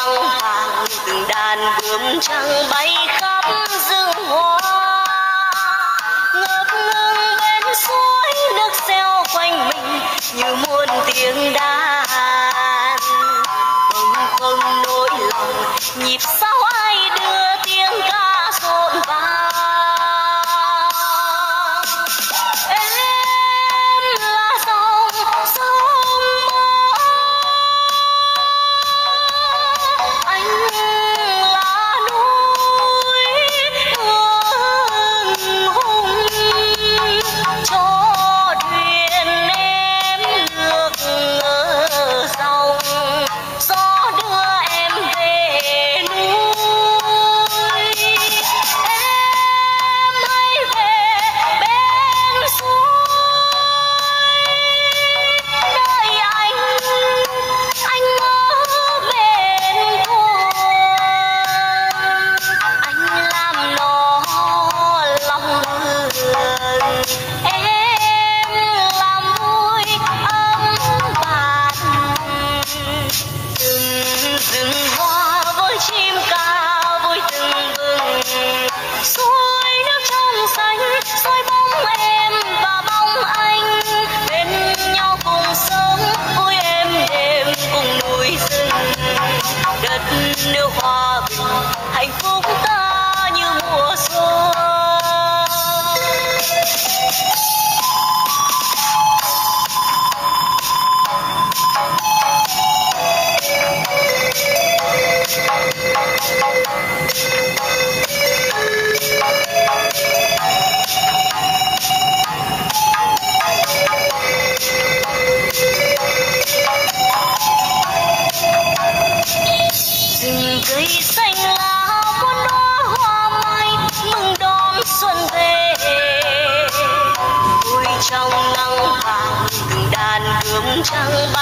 trăng vàng từng đàn bướm trăng bay khắp rừng hoa. Ngập ngừng bên suối nước reo quanh mình như muôn tiếng đàn. Không không nỗi lòng nhịp sao Mm-hmm.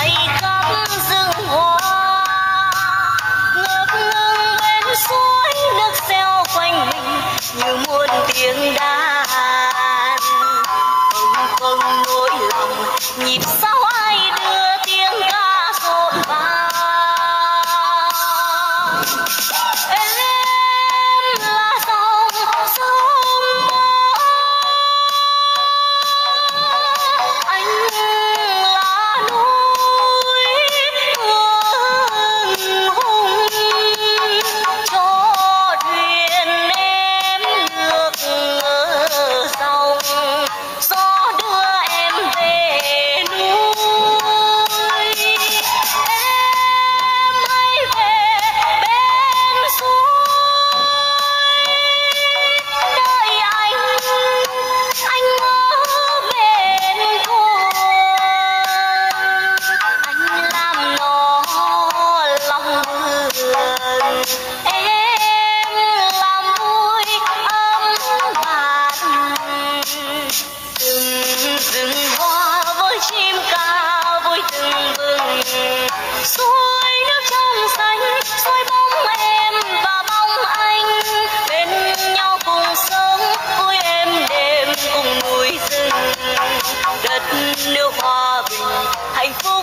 đất nước hòa bình hạnh phúc